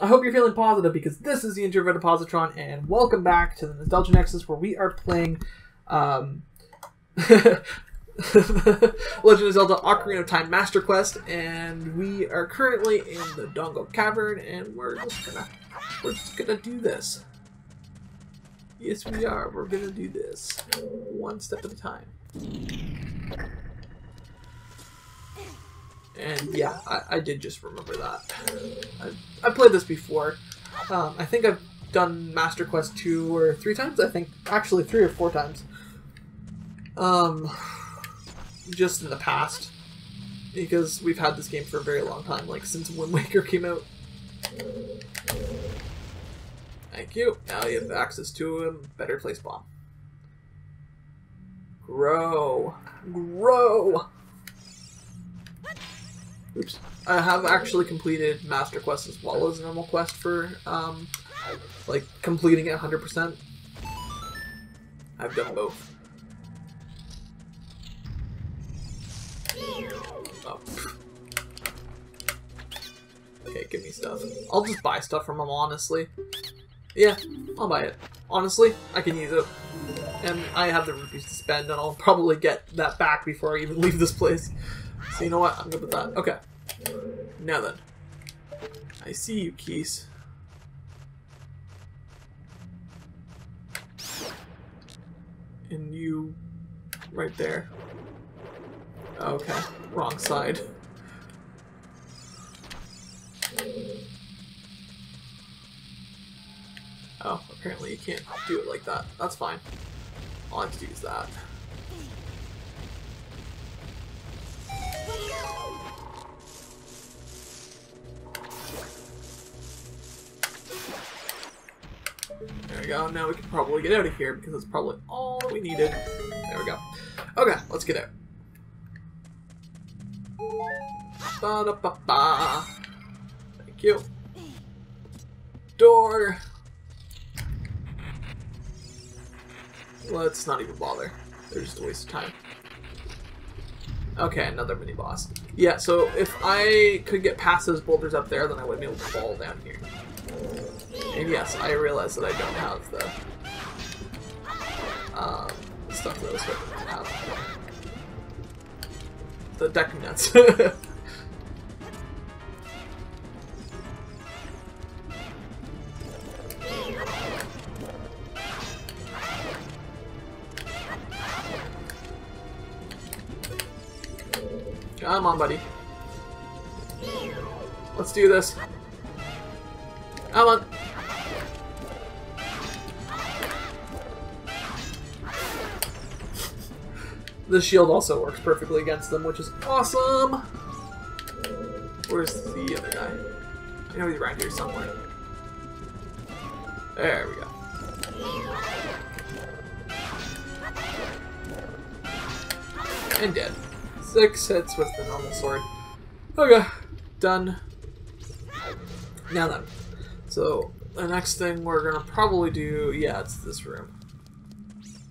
I hope you're feeling positive because this is the Introverted Positron, and welcome back to the Nostalgia Nexus where we are playing um, Legend of Zelda Ocarina of Time Master Quest, and we are currently in the Dodongo Cavern, and we're just gonna we're just gonna do this. Yes, we are. We're gonna do this one step at a time. And yeah, I, I did just remember that. I, I played this before. Um, I think I've done Master Quest two or three times. I think actually three or four times. Um, just in the past, because we've had this game for a very long time, like since Wind Waker came out. Thank you. Now you have access to a better place bomb. Grow. Grow! Oops. I have actually completed Master Quest as well as normal quest for, um, like, completing it 100%. I've done both. Oh. Okay, give me stuff. I'll just buy stuff from him, honestly. Yeah, I'll buy it. Honestly, I can use it. And I have the rupees to spend, and I'll probably get that back before I even leave this place. So you know what? I'm good with that. Okay. Now then. I see you, Keys. And you... right there. Okay. Wrong side. Oh, apparently you can't do it like that. That's fine. All I have to do is that. We go. Now we can probably get out of here because that's probably all we needed. There we go. Okay, let's get out. Ba -da -ba -ba. Thank you. Door. Let's not even bother. They're just a waste of time. Okay, another mini boss. Yeah, so if I could get past those boulders up there, then I would be able to fall down here. And yes, I realize that I don't have the um, stuff that I was hoping to have. The Deku nuts. Come on, buddy. Let's do this. Come on. The shield also works perfectly against them, which is awesome. Where's the other guy? I know he's around here somewhere. There we go. And dead. Six hits with the normal sword. Okay, done. Now then. So, the next thing we're gonna probably do, yeah, it's this room.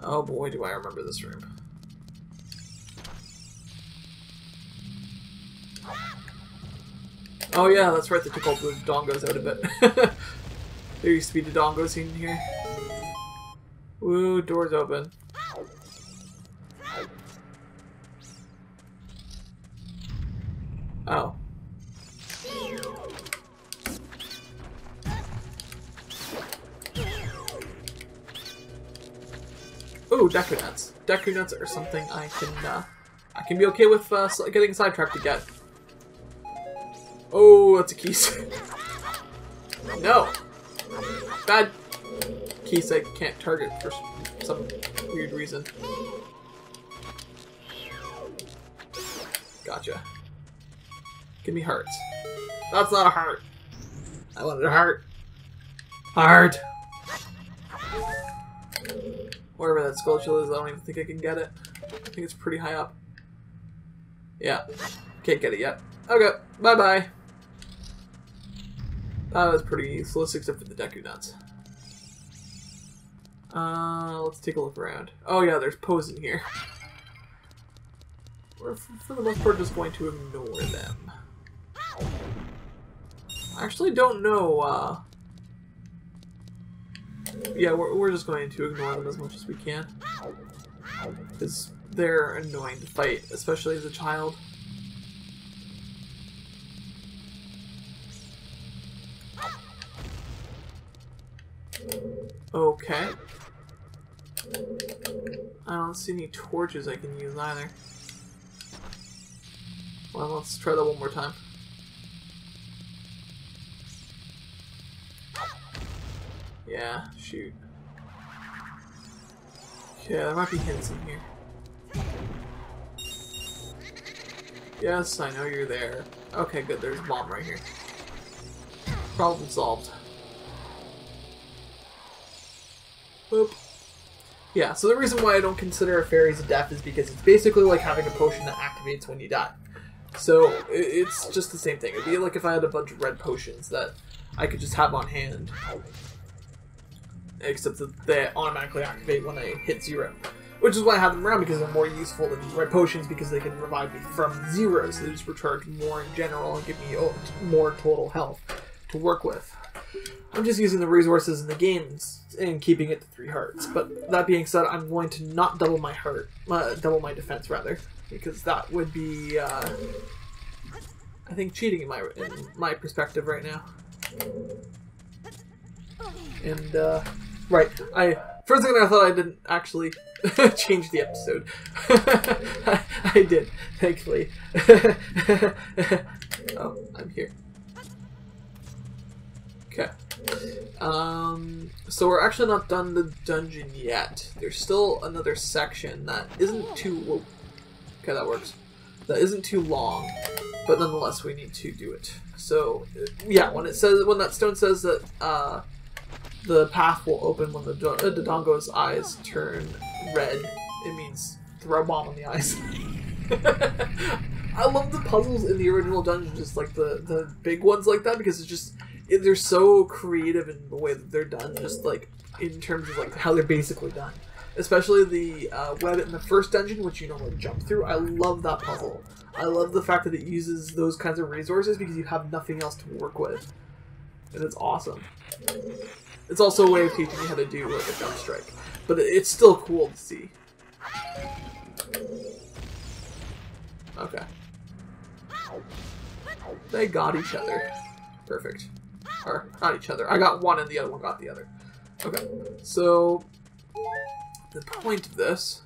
Oh boy, do I remember this room. Oh yeah, that's right, they took all the Dodongos out of it. there used to be the Dodongos in here. Woo, doors open. Oh. Ooh, Deku Nuts. Deku Nuts are something I can, uh, I can be okay with uh, getting sidetracked to that's a keys. no! Bad I can't target for some weird reason. Gotcha. Give me hearts. That's not a heart. I wanted a heart. Heart! Wherever that skull is, I don't even think I can get it. I think it's pretty high up. Yeah. Can't get it yet. Okay, bye-bye. That was pretty useless, except for the Deku Nuts. Uh, let's take a look around. Oh yeah, there's Poes in here. We're, for the most part, just going to ignore them. I actually don't know. Uh... Yeah, we're, we're just going to ignore them as much as we can. Because they're annoying to fight, especially as a child. Okay. I don't see any torches I can use either. Well, let's try that one more time. Yeah, shoot. Okay, there might be hints in here. Yes, I know you're there. Okay, good, there's a bomb right here. Problem solved. Boop. Yeah, so the reason why I don't consider a fairy's death is because it's basically like having a potion that activates when you die. So it's just the same thing. It'd be like if I had a bunch of red potions that I could just have on hand. Except that they automatically activate when I hit zero. Which is why I have them around because they're more useful than red potions because they can revive me from zero, so they just recharge more in general and give me more total health to work with. I'm just using the resources in the games and keeping it to three hearts. But that being said, I'm going to not double my heart, uh, double my defense rather, because that would be, uh, I think, cheating in my in my perspective right now. And uh, right, I first thing I thought I didn't actually change the episode. I, I did, thankfully. oh, I'm here. Um, so we're actually not done the dungeon yet. There's still another section that isn't too... Okay, that works. That isn't too long, but nonetheless we need to do it. So, yeah, when it says when that stone says that uh, the path will open when the uh, Dodongo's eyes turn red, it means throw a bomb in the eyes. I love the puzzles in the original dungeon, just like the the big ones like that, because it's just they're so creative in the way that they're done, just like in terms of like how they're basically done. Especially the uh, web in the first dungeon, which you normally jump through. I love that puzzle. I love the fact that it uses those kinds of resources because you have nothing else to work with, and it's awesome. It's also a way of teaching you how to do like a jump strike, but it's still cool to see. Okay. They got each other. Perfect. Or, not each other. I got one and the other one got the other. Okay, so the point of this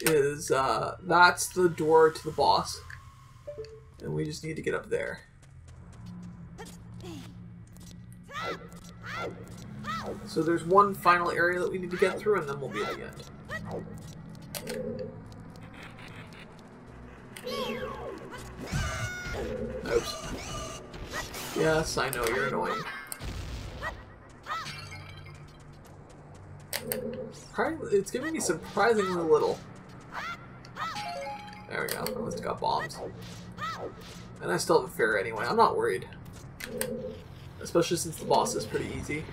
is uh, that's the door to the boss. And we just need to get up there. So there's one final area that we need to get through and then we'll be at the end. Oops. Yes, I know you're annoying. It's giving me surprisingly little. There we go. At least I got bombs. And I still have a fair anyway. I'm not worried. Especially since the boss is pretty easy.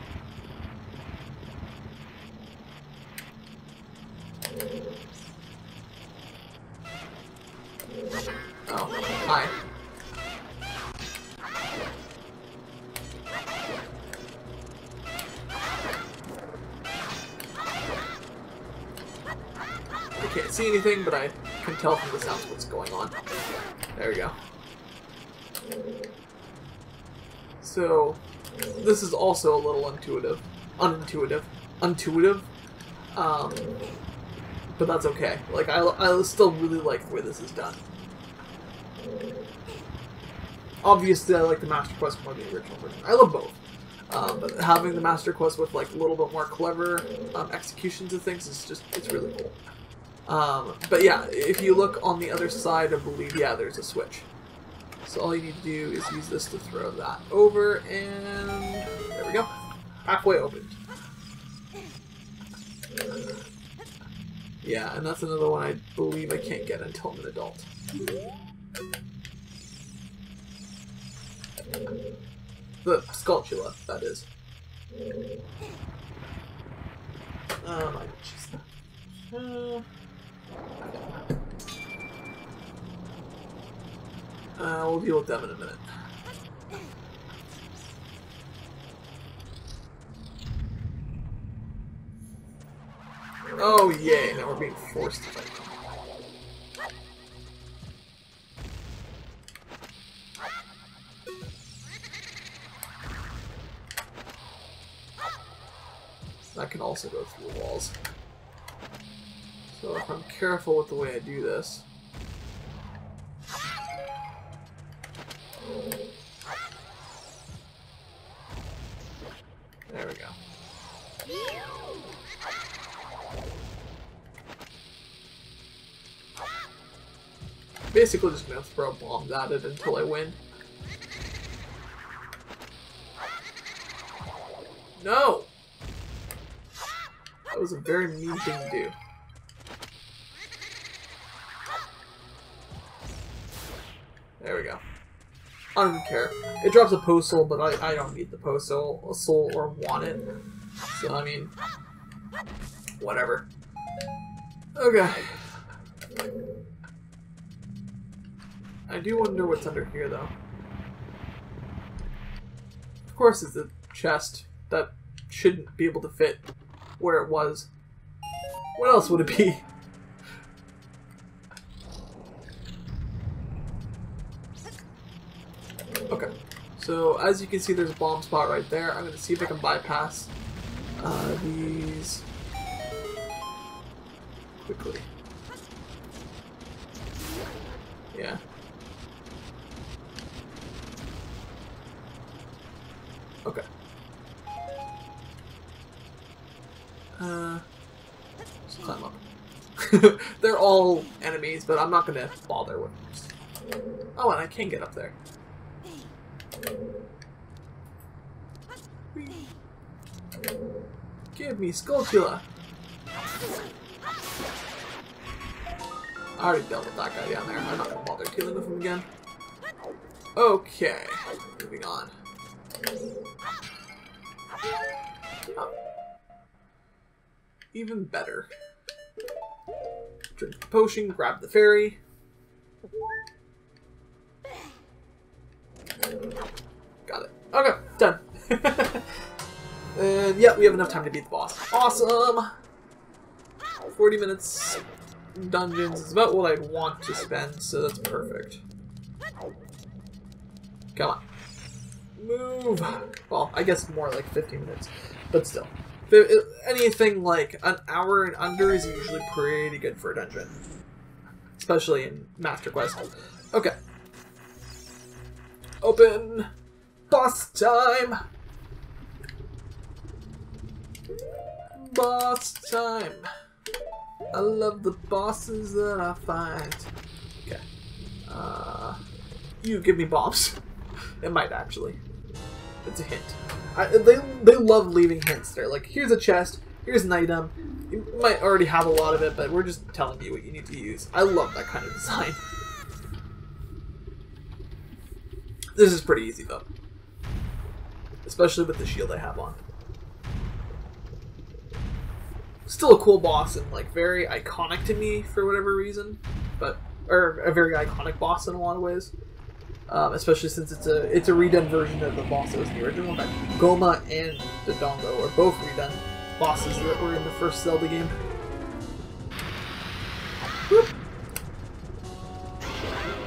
Can't see anything, but I can tell from the sounds what's going on. There we go. So, this is also a little intuitive. Unintuitive. Intuitive. Um, but that's okay. Like, I, I still really like the way this is done. Obviously, I like the Master Quest more than the original version. I love both. Um, but having the Master Quest with, like, a little bit more clever um, executions of things is just, it's really cool. Um, but yeah, if you look on the other side, I believe, yeah, there's a switch. So all you need to do is use this to throw that over, and there we go. Halfway opened. Yeah, and that's another one I believe I can't get until I'm an adult. The Skulltula, that is. Oh my jeez. Uh, Uh, we'll deal with them in a minute. Oh yay, now we're being forced to fight. That can also go through the walls. So if I'm careful with the way I do this... Basically just gonna throw bombs at it until I win. No! That was a very mean thing to do. There we go. I don't even care. It drops a Poe's soul, but I, I don't need the Poe's soul, soul or want it. So, I mean, whatever. Okay. I do wonder what's under here, though. Of course, it's a chest that shouldn't be able to fit where it was. What else would it be? Okay, so as you can see there's a bomb spot right there. I'm to see if I can bypass uh, these quickly. Yeah. They're all enemies, but I'm not gonna bother with them. Oh, and I can get up there. Give me Skulltula! I already dealt with that guy down there. I'm not gonna bother dealing with him again. Okay, moving on. Oh. Even better. Drink the potion, grab the fairy. Got it. Okay, done. and yeah, we have enough time to beat the boss. Awesome! 40 minutes dungeons is about what I'd want to spend, so that's perfect. Come on. Move! Well, I guess more like 50 minutes, but still. Anything like an hour and under is usually pretty good for a dungeon. Especially in Master Quest. Okay. Open! Boss time! Boss time! I love the bosses that I find. Okay. Uh, you give me bombs. it might actually. It's a hint. I, they they love leaving hints there. Like here's a chest. Here's an item. You might already have a lot of it, but we're just telling you what you need to use. I love that kind of design. This is pretty easy though. Especially with the shield I have on. Still a cool boss and like very iconic to me for whatever reason. But or a very iconic boss in a lot of ways. Um, especially since it's a it's a redone version of the boss that was in the original. But Gohma and Dodongo are both redone bosses that were in the first Zelda game. Whoop.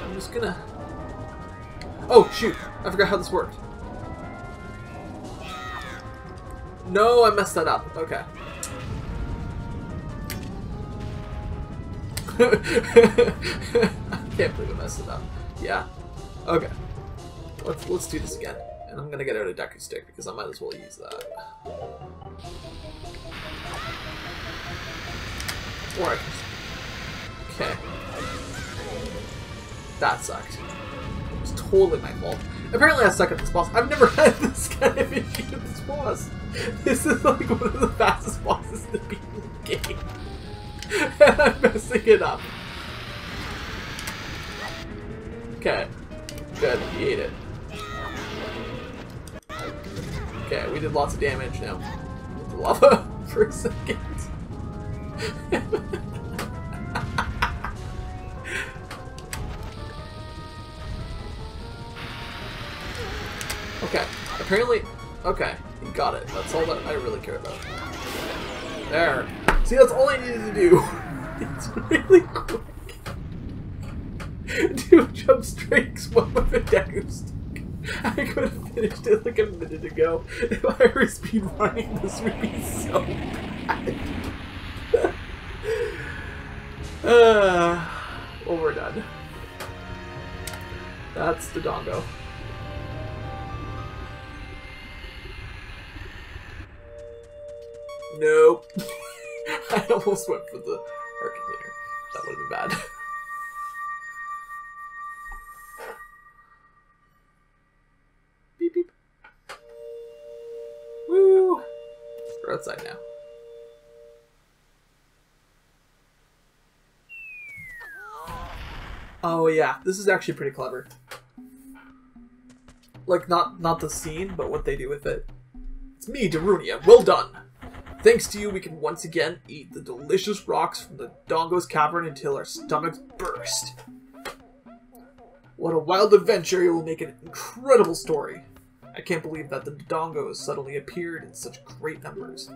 I'm just gonna. Oh shoot! I forgot how this worked. No, I messed that up. Okay. I can't believe I messed it up. Yeah. Okay. Let's let's do this again. And I'm gonna get out a Deku Stick because I might as well use that. Or Okay. That sucked. It was totally my fault. Apparently I suck at this boss. I've never had this kind of issue with this boss. This is like one of the fastest bosses to beat in the game. and I'm messing it up. Good, he ate it. Okay, we did lots of damage now. Lava for a second. okay, apparently, okay, he got it. That's all that I really care about. There. See, that's all I needed to do. It's really quick. Do jump strikes, one with a Deku stick. I could have finished it like a minute ago. If I were speed running, this would be so bad. uh, well, we're done. That's the Dodongo. Nope. I almost went for the Arcanator. That would have been bad. We're outside now. Oh yeah, this is actually pretty clever. Like not not the scene, but what they do with it. It's me, Darunia. Well done. Thanks to you, we can once again eat the delicious rocks from the Dodongo's cavern until our stomachs burst. What a wild adventure! It will make an incredible story. I can't believe that the Dodongos suddenly appeared in such great numbers.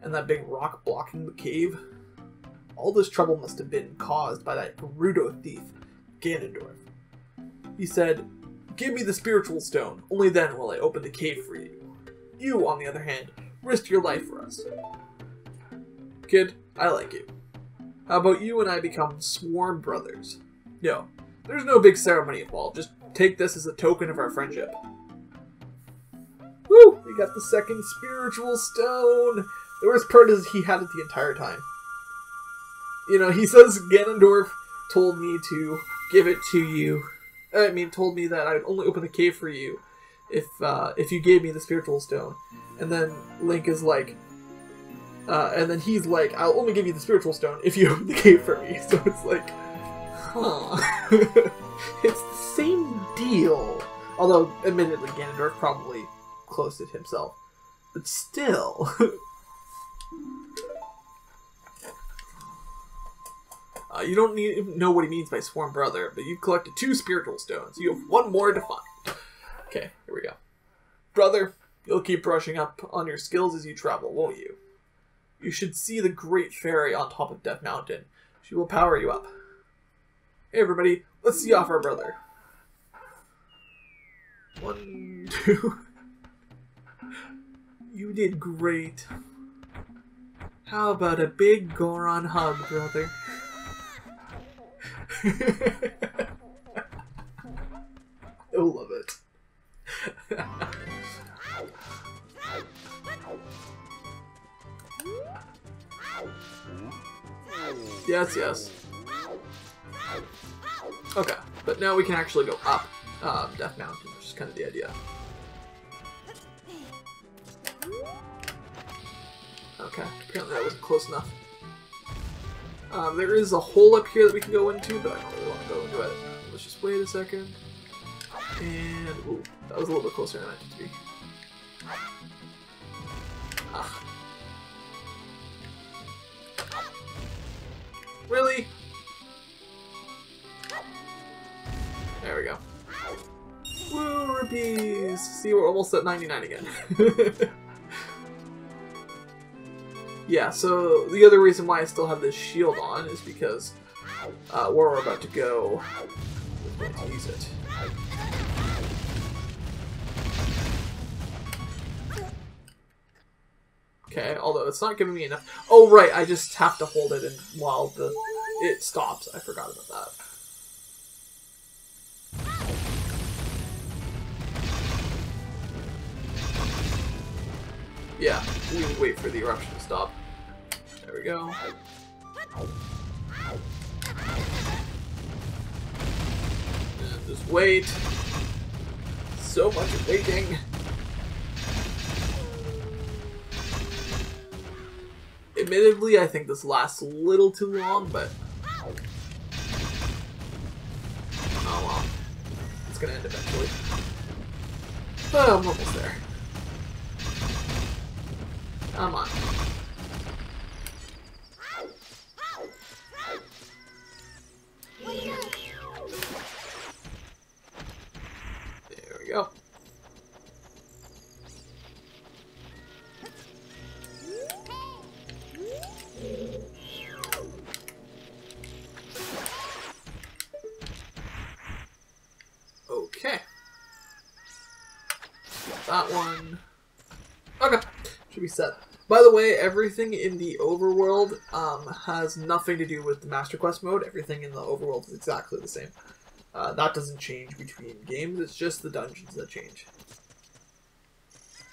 And that big rock blocking the cave. All this trouble must have been caused by that Gerudo thief, Ganondorf. He said, Give me the spiritual stone, only then will I open the cave for you. You, on the other hand, risked your life for us. Kid, I like you. How about you and I become sworn brothers? No, there's no big ceremony involved, just take this as a token of our friendship. Woo! We got the second spiritual stone! The worst part is he had it the entire time. You know, he says Ganondorf told me to give it to you. I mean, told me that I would only open the cave for you if uh, if you gave me the spiritual stone. And then Link is like, uh, and then he's like, I'll only give you the spiritual stone if you open the cave for me. So it's like, huh. it's the same deal. Although, admittedly, Ganondorf probably closed it himself. But still. Uh, you don't need know what he means by sworn brother, but you've collected two spiritual stones. You have one more to find. Okay, here we go. Brother, you'll keep brushing up on your skills as you travel, won't you? You should see the great fairy on top of Death Mountain. She will power you up. Hey everybody, let's see off our brother. One, two. You did great. How about a big Goron hug, brother? You'll love it. yes, yes. Okay, but now we can actually go up um, Death Mountain, which is kind of the idea. Okay, apparently that wasn't close enough. Um, there is a hole up here that we can go into, but I don't really want to go into it. Let's just wait a second. And, ooh, that was a little bit closer than I meant to be. Ah. Really? There we go. Woo, rupees! See, we're almost at 99 again. yeah, so the other reason why I still have this shield on is because uh, where we're about to go, we're going to use it. Okay, although it's not giving me enough. Oh, right, I just have to hold it and while the it stops. I forgot about that. Yeah, we wait for the eruption to stop. There we go. And just wait. So much waiting. Admittedly, I think this lasts a little too long, but... Oh well. It's gonna end eventually. But I'm almost there. Come on. There we go. Okay. That one. By the way, everything in the overworld um, has nothing to do with the Master Quest mode. Everything in the overworld is exactly the same. Uh, that doesn't change between games, it's just the dungeons that change.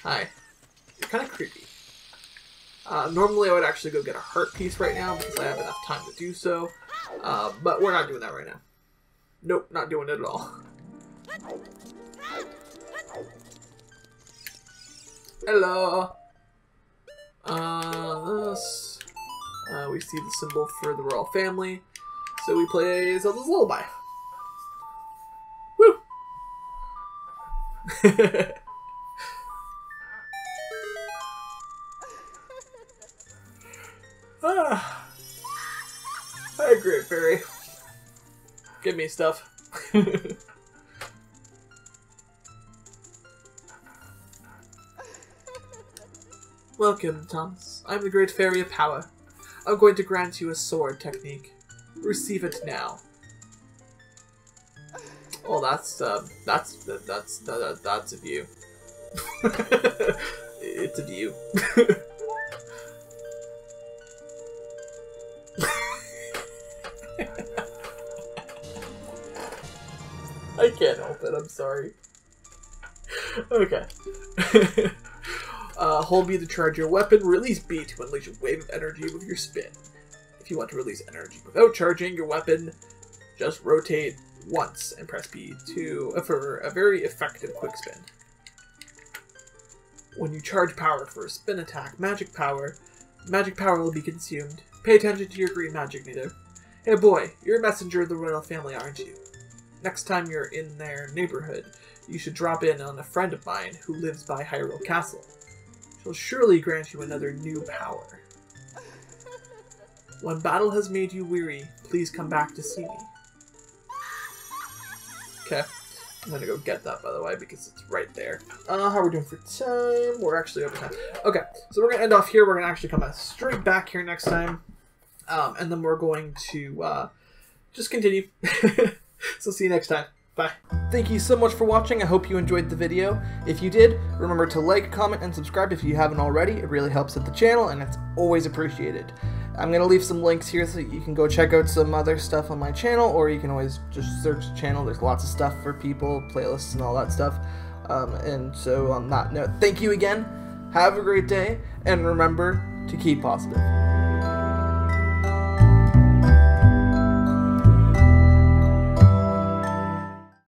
Hi. You're kind of creepy. Uh, normally I would actually go get a heart piece right now because I have enough time to do so. Uh, but we're not doing that right now. Nope, not doing it at all. Hello. Uh, this. Uh, we see the symbol for the royal family. So we play Zelda's Lullaby. Woo! ah. Hi, Great Fairy. Give me stuff. Welcome, Thomas. I'm the Great Fairy of Power. I'm going to grant you a sword technique. Receive it now. Oh, that's uh, that's that's that, that's a view. it's a view. I can't help it. I'm sorry. Okay. Uh, hold B to charge your weapon. Release B to unleash a wave of energy with your spin. If you want to release energy without charging your weapon, just rotate once and press B to uh, for a very effective quick spin. When you charge power for a spin attack, magic power, magic power will be consumed. Pay attention to your green magic meter. Hey boy, you're a messenger of the royal family, aren't you? Next time you're in their neighborhood, you should drop in on a friend of mine who lives by Hyrule Castle. She'll surely grant you another new power. When battle has made you weary, please come back to see me. Okay. I'm gonna go get that, by the way, because it's right there. Uh, how are we doing for time? We're actually over time. Okay, so we're gonna end off here. We're gonna actually come straight back here next time. Um, and then we're going to uh, just continue. so see you next time. Bye. Thank you so much for watching. I hope you enjoyed the video. If you did, remember to like, comment, and subscribe if you haven't already. It really helps with the channel, and it's always appreciated. I'm going to leave some links here so you can go check out some other stuff on my channel, or you can always just search the channel. There's lots of stuff for people, playlists, and all that stuff. Um, and so on that note, thank you again. Have a great day, and remember to keep positive.